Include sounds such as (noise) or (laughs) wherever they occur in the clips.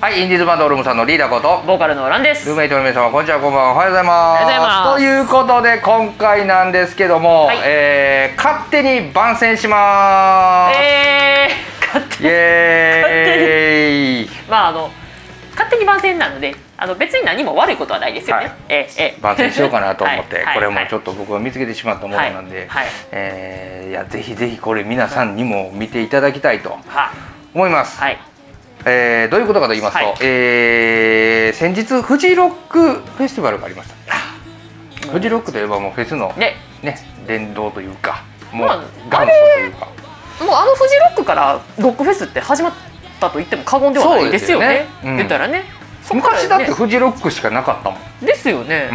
はい、インディーズバンドオルムさんのリーダーことボーカルのランです。ルーメイトの皆様こんにちはこんばんはおはようございます。ということで今回なんですけども、はい。えー勝手に番宣します、えー、勝手イエーイ。まああの勝手に番宣なのであの別に何も悪いことはないですよね、はい。えーえー。番宣しようかなと思って、はい。はい。これもちょっと僕が見つけてしまったものなんで、はい。はいえーいやぜひぜひこれ皆さんにも見ていただきたいとは思います、はいえーどういうことかと言いますと、はい。えー先日フジロックフェスティバルがありました。フジロックといえばもうフェスのでね殿堂というかもうまあ元祖というか、もうあのフジロックからロックフェスって始まったと言っても過言ではないですよね。すよね。うん。言ったらね。昔だってフジロックしかなかったもん、ですよね、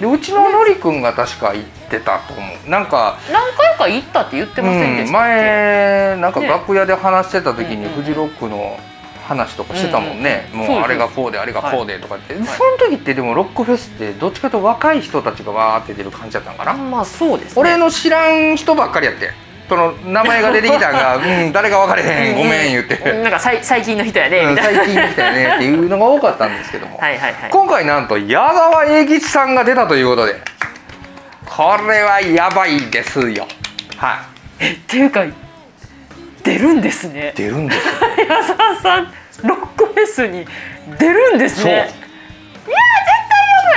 うん。でうちののりくんが確か行ってたと思う。なんか何回か行ったって言ってませんでうんしたっけ、前なんかね。楽屋で話してた時にうんうん。フジロックの話とかしてたもんね、うんうん。もうあれがこうであれがこうでとかって、いその時ってでもロックフェスってどっちかと若い人たちがわーって出る感じだったんかな、まあそうですね。俺の知らん人ばっかりやって。その名前が出てきたんが「(laughs) うん誰か分かれへんごめん」言って、うん。なんかさい最近の人やねうんみたいな、最近来たよねっていうのが多かったんですけども、はい今回なんと矢沢永吉さんが出たということで。これはやばいですよ。はい。っていうか出るんですね。出るんですよ。(laughs) 矢沢さんロックフェスに出るんですそう。ねいや絶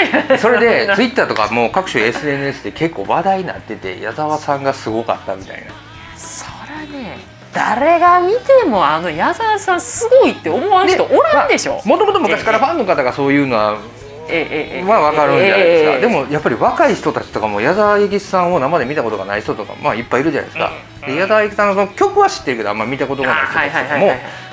対やばい。それでツイッターとかもう各種 SNS で結構話題になってて矢沢さんがすごかったみたいな。そらね誰が見てもあの矢沢さんすごいって思わん人おらんでしょ、もともと昔からファンの方がそういうのはまあ分かるんじゃないですか、ええ。でもやっぱり若い人たちとかも矢沢永吉さんを生で見たことがない人とかまあいっぱいいるじゃないですか、で矢沢永吉さんの曲は知ってるけどあんま見たことがない人たちも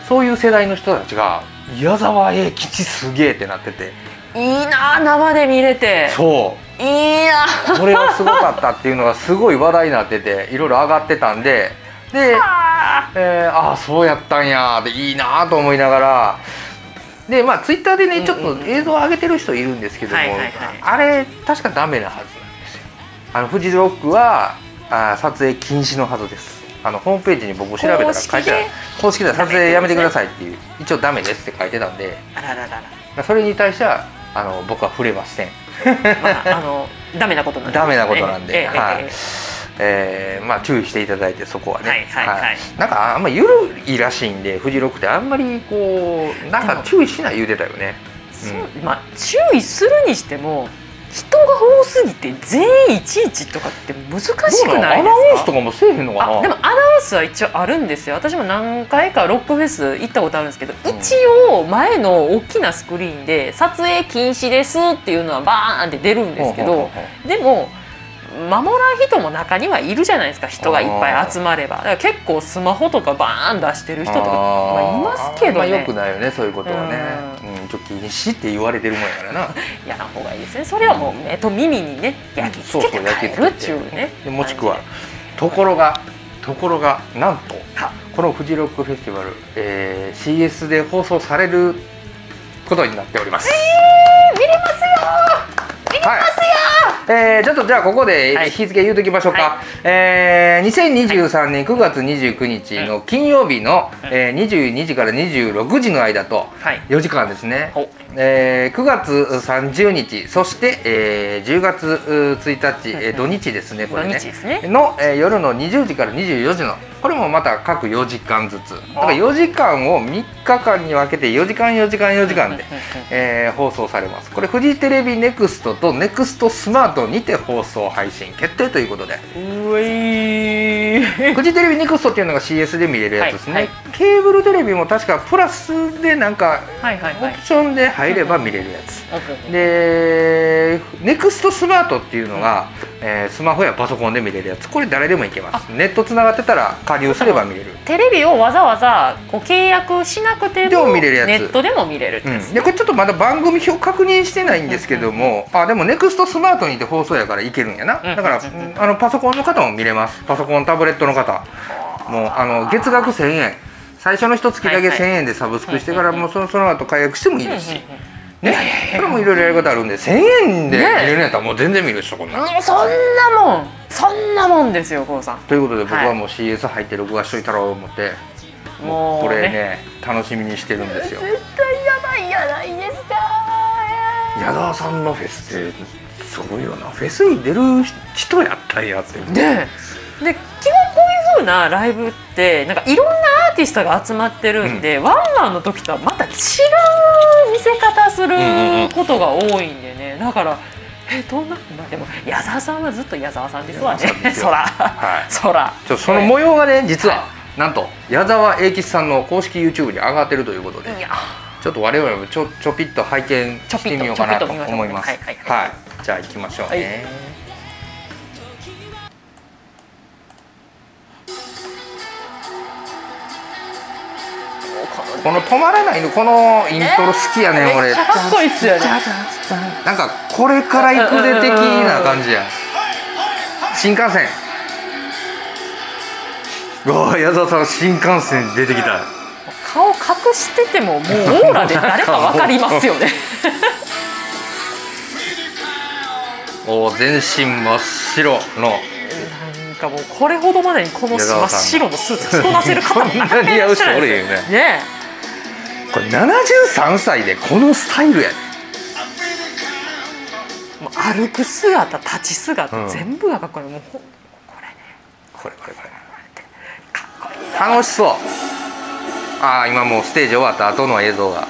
そういう世代の人たちが矢沢永吉すげえってなってて。いいな生で見れて。そう。いいなこれはすごかったっていうのがすごい話題になってていろいろ上がってたんで。で、あ。えーああそうやったんやでいいなと思いながらでまあツイッターでねちょっと映像を上げてる人いるんですけども、あれ確かダメなはずなんですよ。あのフジロックはあー撮影禁止のはずです。あのホームページに僕調べたら書いてある。公式で？は撮影やめてくださいっていう。一応ダメですって書いてたんで。あらららら。それに対してはあの僕は触れません。まああのダメなことなんでダメなことなんで。ええええはいえええーまあ注意していただいてそこはね、はいはいはい。なんかあんま緩いらしいんでフジロックってあんまりこうなんか注意しない言うてたよね。そうまあ注意するにしても人が多すぎて全員いちいちとかって難しくないですか？アナウンスとかもせえへんのかな？あでもアナウンスは一応あるんですよ。私も何回かロックフェス行ったことあるんですけど、ん。一応前の大きなスクリーンで撮影禁止ですっていうのはバーンって出るんですけどでも守らん人も中にはいるじゃないですか。人がいっぱい集まれば。だから結構スマホとかバーン出してる人とかまあ、いますけどね。あんま良くないよねそういうことはね。うん、ちょっと禁止って言われてるもんやからな。(laughs) やらん方がいいですね。それはもう目と耳にね焼き付けて帰るっちゅうね。でもしくはところがところがなんとはこのフジロックフェスティバル、えー CS で放送されることになっております。見れますよ見れますよ、えーちょっとじゃあここではい。日付言うときましょうか、はえー2023年9月29日の金曜日の、うんえー22時から26時の間とはい。4時間ですね、ほえー9月30日そして、えー10月1日、えー土日ですねこれね。ね。の、えー夜の20時から24時のこれもまた各4時間ずつ。だから4時間を3日間に分けて4時間4時間4時間で、えー放送されます。これフジテレビネクストとネクストスマートにて放送配信決定ということで。うフジテレビネクストっていうのが CS で見れるやつですね、はいはいケーブルテレビも確かプラスでなんかオプションで入れば見れるやつ、で。でネクストスマートっていうのが、えースマホやパソコンで見れるやつ。これ誰でもいけます。ネットつながってたら加入すれば見れる。テレビをわざわざこう契約しなくてでもも見れるやつ。ネットでも見れるってやつうん、でこれちょっとまだ番組表確認してないんですけども、あでもネクストスマートにて放送やからいけるんやな、うんだから、うん。あのパソコンの方も見れます。パソコンタブレットの方もうあの月額1000円最初の一月だけはいはい。1000円でサブスクしてからもうそのその後解約してもいいです。し、ね、これもいろいろやり方あるんで1000円で見れるんやったらもう全然見るでしょこんなうそんなもん。そんなもんですよこうさん。ということで僕はもう CS 入って録画しといたろう思って、もうこれねね楽しみにしてるんですよ。絶対やさんのフェスってすごいよな。フェスに出る人やったんやって。でで基本こういう風なライブってなんかいろんなティストが集まってるんで、ワンマンの時とはまた違う見せ方することが多いんでね。だからえどんなまあでも矢沢さんはずっと矢沢さんですわね。そら、はい。そらちょその模様がね実は、はなんと矢沢永吉さんの公式 YouTube に上がってるということでちょっと我々もちょちょぴっと拝見してみようかなと思います。ちょぴっと見ましょう。はい。じゃあ行きましょうね、この止まらないのこのイントロ好きやねん俺。めっちゃかっこいいっすよね。なんかこれから行くで的な感じや。新幹線。うわ矢沢さん新幹線出てきた。顔隠しててももうオーラで誰かわかりますよね。(laughs) おー全身真っ白の。なんかもうこれほどまでにこの真っ白のスーツ着こなせる方もなかな似合う人おいれへんよね。ねこれ73歳でこのスタイルやもう歩く姿立ち姿、うん。全部がかっこいい。もうほこれ。ねこれこれこれかっこいいな楽しそう。ああ今もうステージ終わった後の映像が。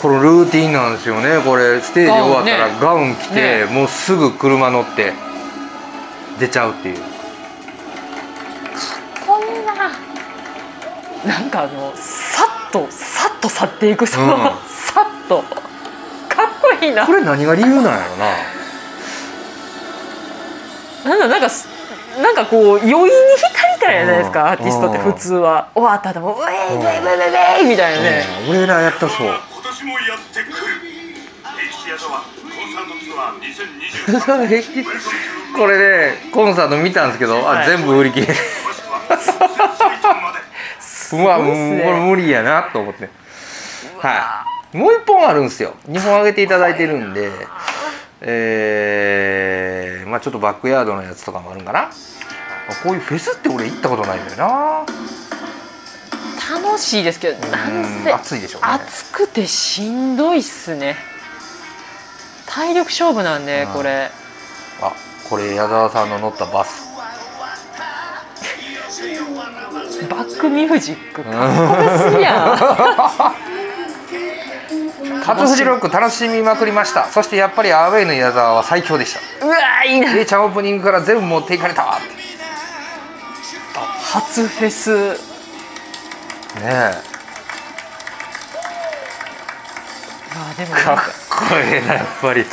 このルーティンなんですよね。これステージ終わったらガウン着て、ね。もうすぐ車乗って出ちゃうっていうかっこいいななんかあのさっとさっと去っていくその、うん。さっと。かっこいいな。これ何が理由なんやろな。なんだなんかすなんかこう余韻に浸りたいじゃないですか、うん。アーティストって普通は。終わった後も「ウェイウェイウェイウェイウェイ」みたいなね、うん俺らやったそう今年もやってくる HC 矢沢コンサートツアー2023これねコンサート見たんですけど、はいあ全部売り切れうわもうこれ無理やなと思って。はい。もう一本あるんですよ。2本あげていただいてるんで。えー、まあちょっとバックヤードのやつとかもあるんかな。こういうフェスって俺行ったことないんだよな。楽しいですけどなんうんせ暑いでしょうね。暑くてしんどいっすね。体力勝負なんでうん。これ。あこれ矢沢さんの乗ったバスバックミュージックかっこよすぎやん。(laughs) ロック楽しみまくりました。そしてやっぱりアウェイの矢沢は最強でした。うわーいいな。でちゃんオープニングから全部持っていかれた初フェス。え。あでもか。っこいいなやっぱり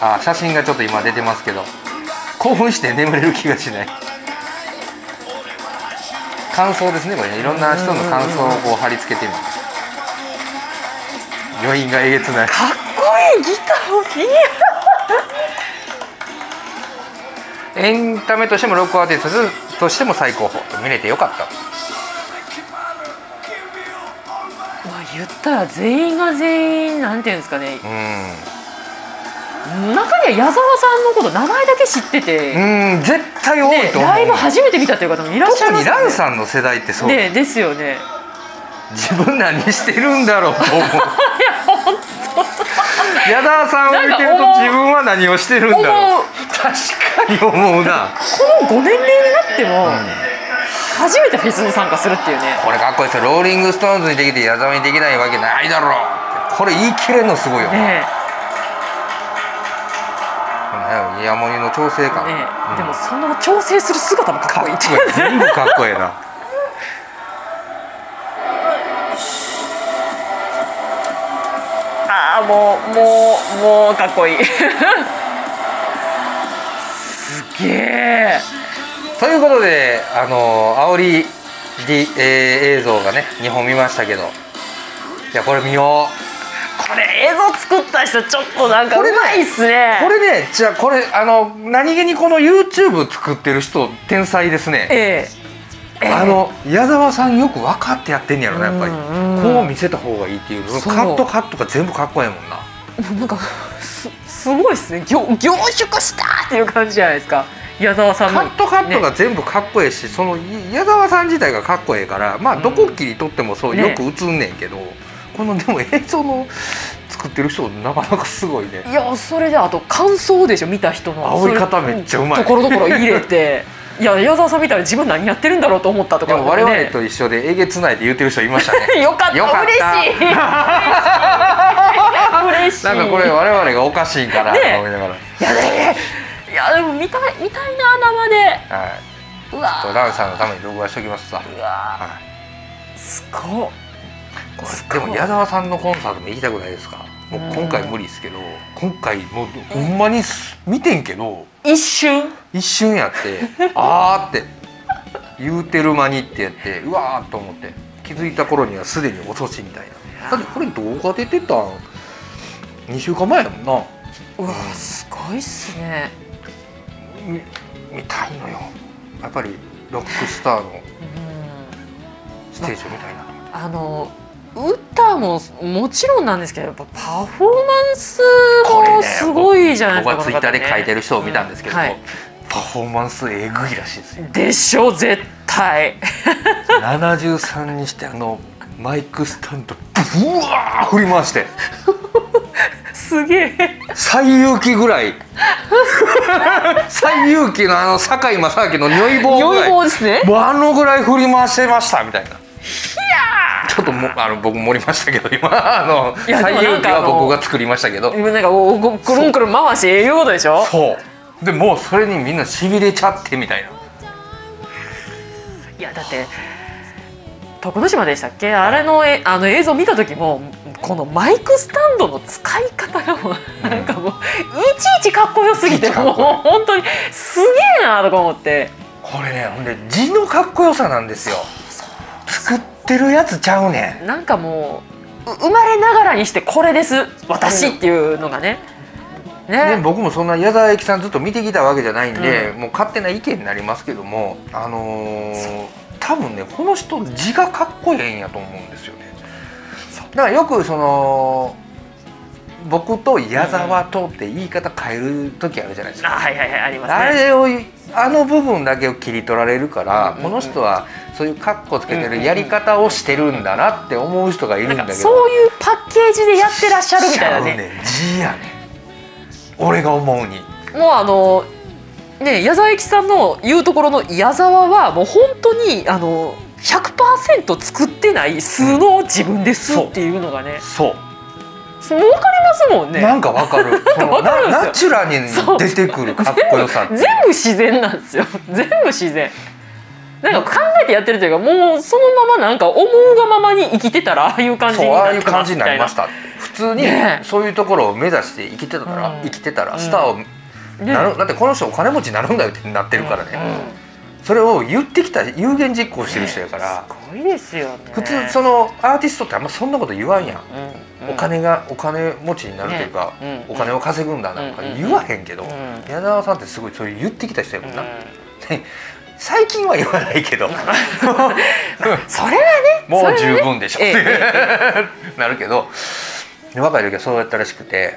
あ写真がちょっと今出てますけど興奮して眠れる気がしない感想ですねこれね。いろんな人の感想をこう貼り付けてる余韻がえげつない。かっこいいギターをい。やエンタメとしてもロックアーティストとしても最高峰見れてよかった。まあ言ったら全員が全員なんていうんですかね。うん中には矢沢さんのこと名前だけ知ってて、うん絶対多いねと思う、ライブ初めて見たという方もいらっしゃい特にランさんの世代ってそう、ね。ですよね。自分何してるんだろうと思う。(laughs) いや本矢沢さんを見てると自分は何をしてるんだろう。確かに思うな。当このご年齢になっても、初めてフェスに参加するっていうね。これかっこいいですよ。ローリング・ストーンズにできて矢沢にできないわけないだろうこれ言い切れるのすごいよねねイヤモニの調整感、ねうん。でもその調整する姿もかっこいい。かっこいい。全部かっこいいな。ああもうもうもうかっこいい。すげえということであの煽り、D えー映像がね2本見ましたけど。いやこれ見ようこれ映像作った人ちょっとなんかうこれねまいっすね。これねじゃあこれあの何気にこの YouTube 作ってる人天才ですね。ええ。ええ。あの矢沢さんよく分かってやってんねやろなやっぱり。うんうんこう見せた方がいいっていうカットカットが全部かっこいいもんな。なんかすすごいっすね。凝凝縮したっていう感じじゃないですか。矢沢さんの。カットカットがね全部かっこいいし、その矢沢さん自体がかっこいいからまあうん。どこ切り取ってもそうね。よく映んねんけど、このでも映像の作ってる人なかなかすごいね。いやそれであと感想でしょ見た人の。煽り方めっちゃうまい。ところどころ入れて。(laughs) いや矢沢さん見たら自分何やってるんだろうと思ったとか、でも我々と一緒でえげつないって言ってる人いましたね。(laughs) よかった。よかった。嬉しい。嬉しい。なんかこれ我々がおかしいんかなとね思いながら、いやねいやでも見たい見たいな生で。はうわランさんのために録画しておきますさ、うわはい。すごいこれ。でも矢沢さんのコンサートも行きたくないですか？もう今回無理ですけど今回もうほんまにす見てんけど一瞬？一瞬やって (laughs) あーって言うてる間にってやってうわーっと思って気づいた頃にはすでに遅しみたいな。だってこれ動画出てたん2週間前やもんな。うわすごいっすね。み見たいのよ。やっぱりロックスターのうん。ステージを見たいなあの歌ももちろんなんですけどやっぱパフォーマンスもすごいじゃないですか、僕はツイッターで書いてる人を見たんですけども、うんはい。パフォーマンスえぐいらしいですよ。でしょ絶対。73にしてあのマイクスタンドブワー振り回して。(laughs) すげえ。西遊記ぐらい。西遊記のあの堺正明の如意棒ぐ良い。らい棒ですね。あのぐらい振り回してましたみたいなちょっともあの僕盛りましたけど今あのいやでも西遊記は僕が作りましたけど。今なんかおおくるんくるん回してええいうことでしょ？そう。でもうそれにみんなしびれちゃってみたいな。いやだって徳之島でしたっけ？あれのえあの映像見た時もこのマイクスタンドの使い方がもうなんかもういちいちかっこよすぎてもう本当にすげえなとか思って。これねほんで字のかっこよさなんですよ。作ってるやつちゃうねん。なんかもうう生まれながらにしてこれです私っていうのがね。でね僕もそんな矢沢永吉さんずっと見てきたわけじゃないんで、もう勝手な意見になりますけどもあのー多分ねこの人字がかっこええんやと思うんですよね。だからよくその僕と矢沢とって言い方変える時あるじゃないですか、あはいはいはいありますね。あれをあの部分だけを切り取られるから、うんうんうん。この人はそういうカッコつけてるやり方をしてるんだなって思う人がいるんだけど。かそういうパッケージでやってらっしゃるみたいなね。ね。ん字やね。ん俺が思うに。もうあのね矢沢永吉さんの言うところの矢沢はもう本当にあの100%作ってない素の自分ですっていうのがね、そうもう分かりますもんね。なんかわかる。(laughs) ナチュラルに出てくる (laughs) かっこよさ全部自然なんですよ。全部自然。なんか考えてやってるというかもうそのままなんか思うがままに生きてたらああいう感じそうになりました普通にそういうところを目指して生きてたら、うん。生きてたらスターをねなる、だってこの人お金持ちになるんだよってなってるからね、うんそれを言ってきた有言実行してる人やから、すごいですよね。普通そのアーティストってあんまそんなこと言わんやん、お金がお金持ちになるというか、お金を稼ぐんだなんかうん言わへんけど、うん。矢沢さんってすごいそれ言ってきた人やもんな、うん。最近は言わないけど。(laughs) それはねもう十分でしょっえてえ。(laughs) なるけど。若い時はそうやったらしくて、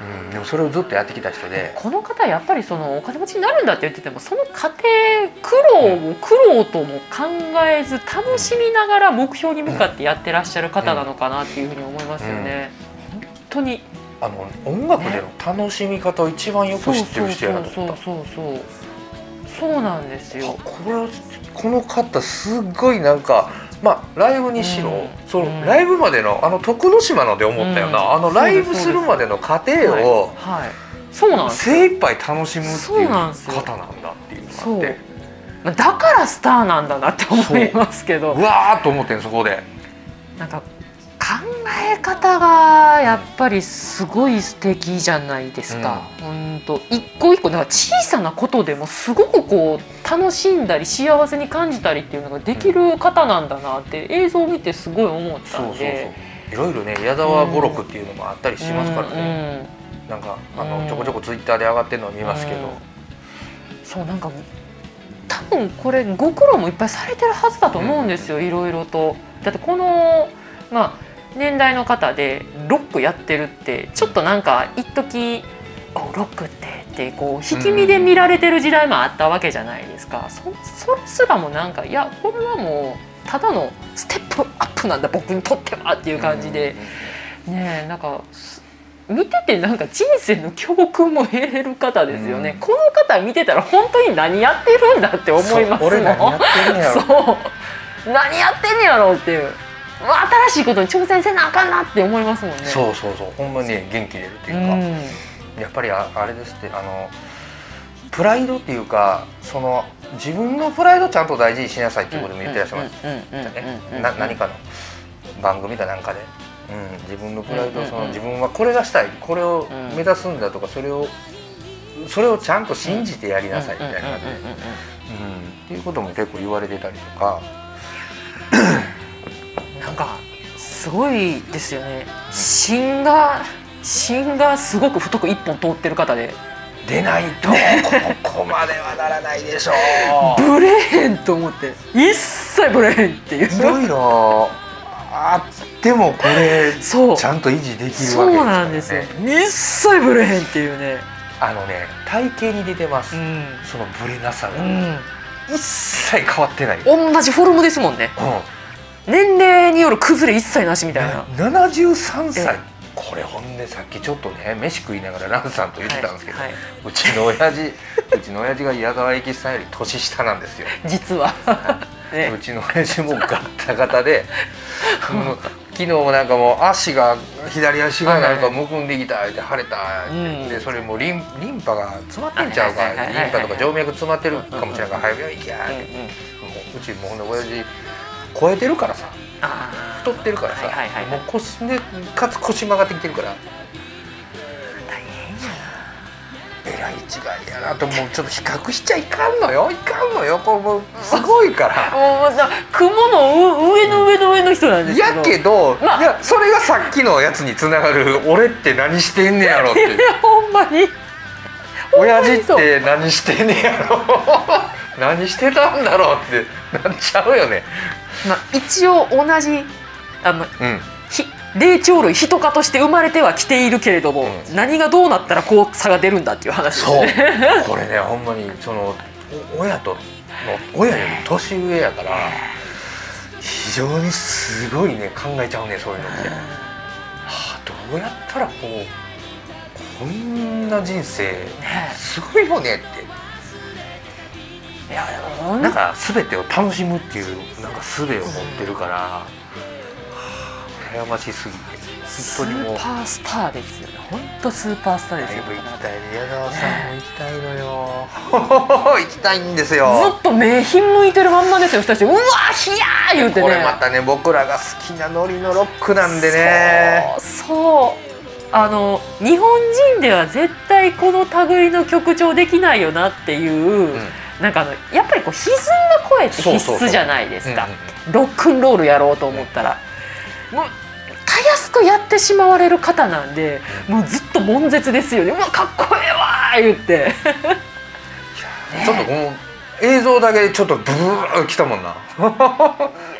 うん、でもそれをずっとやってきた人でこの方やっぱりそのお金持ちになるんだって言っててもその過程苦労も苦労とも考えず楽しみながら目標に向かってやってらっしゃる方なのかなっていうふうに思いますよね。本当にあの音楽での楽しみ方を一番よく知ってる人やなとそう思った。そうそうそうそうなんですよ。これはこの方すっごいなんかまあライブにしろ、うん。そのうん。ライブまでのあの徳之島ので思ったよな、うん。あのライブす。るまでの過程をはい、はい、そうなん。精一杯楽しむっていう方なんだっていうのがあって。まあだからスターなんだなって思いますけど。う。わーっと思ってんそこで。なんか考え方がやっぱりすごい素敵じゃないですか。本当一個一個だから小さなことでもすごくこう楽しんだり幸せに感じたりっていうのができる方なんだなって映像を見てすごい思ったそうそうそう。んで。いろいろね矢沢語録っていうのもあったりしますからね、ね。なんかあうん。のちょこちょこツイッターで上がってるのを見ますけど、うん。そうなんか多分これご苦労もいっぱいされてるはずだと思うんですよ、いろいろと。だってこのまあ年代の方でロックやってるってちょっとなんか一時おロックってってこう引き身で見られてる時代もあったわけじゃないですか、そそれすらもなんかいやこれはもただのステップアップなんだ僕にとってはっていう感じで、ねえなんかす見ててなんか人生の教訓も得れる方ですよね、うん。この方見てたら本当に何やってるんだって思いますもん。そう俺何やってんねやろ。そう。何やってんねやろうっていう。新しいことに挑戦せなあかんなって思いますもんね。そうそうそうほんまにね元気出るってういうか、んやっぱりああれですってあのプライドっていうかその自分のプライドちゃんと大事にしなさいっていうことも言ってらっしゃいます。ね何かの番組かなんかで、うん、自分のプライド、その自分はこれがしたいこれを目指すんだとかそれをそれをちゃんと信じてやりなさいみたいな感じで、うんっていうことも結構言われてたりとか、なんかすごいですよね芯が芯がすごく太く一本通ってる方で。出ないとここまではならないでしょう。ブレへんと思って。一切ブレへんっていう。いろいろ。あってもこれそう。ちゃんと維持できるそうわけですからなんですよ。ね。一切ブレへんっていうね。あのね体型に出てます、うん、そのブレなさが、うん、一切変わってない、うん、同じフォルムですもんね。年齢による崩れ一切なしみたいな。な73歳。えこれほんでさっきちょっとね飯食いながらランさんと言ってたんですけど、はいはい。うちの親父 (laughs) うちの親父が矢沢永吉さんより年下なんですよ。実は。ね。うちの親父もガッタガタで (laughs) 昨日もなんかもう足が左足がなんかむくんできたって腫れたでそれもうリンリンパが詰まってんちゃうかリンパとか静脈詰まってるかもしれないから早く病院行きやって、うちもうほんで親父超えてるからさあ太ってるからさ、はいはいはいもう腰でかつ腰曲がってきてるから。ー大変やえらい違いやなともうちょっと比較しちゃいかんのよ。いかんのよ。こうもうすごいから。もうな雲の上上の上の上の人なんですけど。やけど、まあ。いやそれがさっきのやつにつながる。俺って何してんねやろって。(laughs) いやほんまに。親父って何してんねやろ何してたんだろうってなっちゃうよね。まあ、一応同じあのうん。ひ霊長類人科として生まれてはきているけれども、うん。何がどうなったらこう差が出るんだっていう話ですそう。ね。これねほんまにそのお親との親より年上やから非常にすごいね考えちゃうねそういうのって、はあ、どうやったらこうこんな人生すごいよねっなんか全てを楽しむっていうなんか術を持ってるから、はあ羨ましすぎてス本当にもうーパースターですよね。本当スーパースターですよ。ライブ行きたいね矢沢さんも行きたいのよ (laughs) 行きたいんですずよっと目ひん向いてるまんまですよ。二人してうわひやー言うてね。これまたね僕らが好きなノリのロックなんでねそうそうあの日本人では絶対この類の曲調できないよなっていう、なんかあのやっぱりこう歪んだ声って必須じゃないですか。ロックンロールやろうと思ったら、もうたやすくやってしまわれる方なんで、もうずっと悶絶ですよね。うわかっこええわー言って。ちょっとこの映像だけでちょっとブルーきたもんな。(laughs)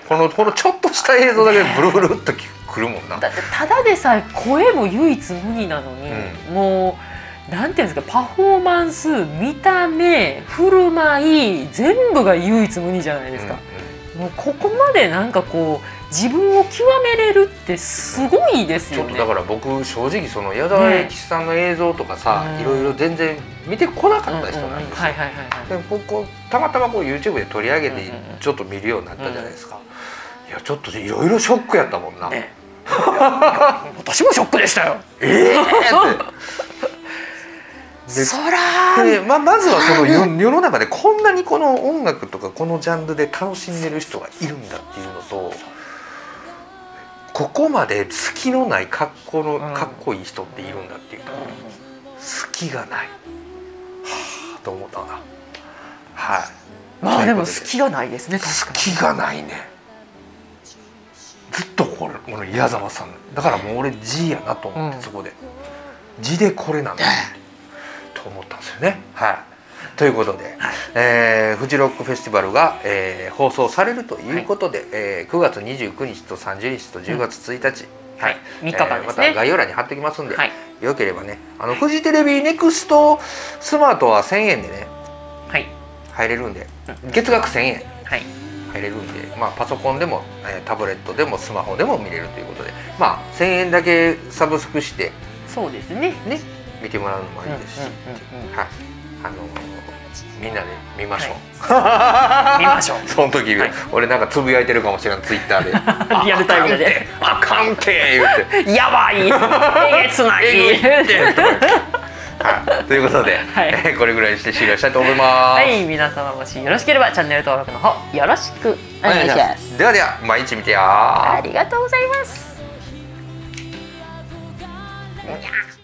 このこのちょっとした映像だけでブルブルっときくるもんな。だってただでさえ声も唯一無二なのに、もうなんていうんですかパフォーマンス見た目振る舞い全部が唯一無二じゃないですか、もうここまでなんかこう自分を極めれるってすごいですよね。ちょっとだから僕正直その矢沢永吉さんの映像とかさ、うん。いろいろ全然見てこなかった人うんうんうん。なんですよでここたまたまこう YouTube で取り上げてうんうんうん。ちょっと見るようになったじゃないですか、いやちょっといろいろショックやったもんな、ね。私もショックでしたよ。ええー、(laughs) そらでままずはその世世の中でこんなにこの音楽とかこのジャンルで楽しんでる人がいるんだっていうのとここまで隙のない格好のうん。かっこいい人っているんだっていうと、隙がない。はあと思ったな。はい。まあで。も隙がないですね隙がないね。ずっとこれこの矢沢さん。だからもう俺 G やなと思って、うん。そこで。G でこれなんだと思ったんですよね。はい。ということで、えーフジロックフェスティバルが、えー放送されるということで、えー9月29日と30日と10月1日、はい。三日間ね。えーまた概要欄に貼っておきますんで、はい。よければねあのフジテレビネクストスマートは1000円でねはい。入れるんで月額1000円。はい。入れるんで、まあ、パソコンでも、えータブレットでもスマホでも見れるということでまあ1000円だけサブスクしてそうですね。ね見てもらうのもいいですし、はい。あのーみんなで見ましょう、見ましょう。(laughs) その時、はい。俺なんかつぶやいてるかもしれんツイッターで。(laughs) リアルタイムであかんてあかんて言って。(laughs) やばい。えげつない。えぐいってはい、ということで、はい。えーこれぐらいにして終了したいと思います。はい。皆様もしよろしければチャンネル登録の方よろしくお願いします。ではでは毎日見てやありがとうございます。ー。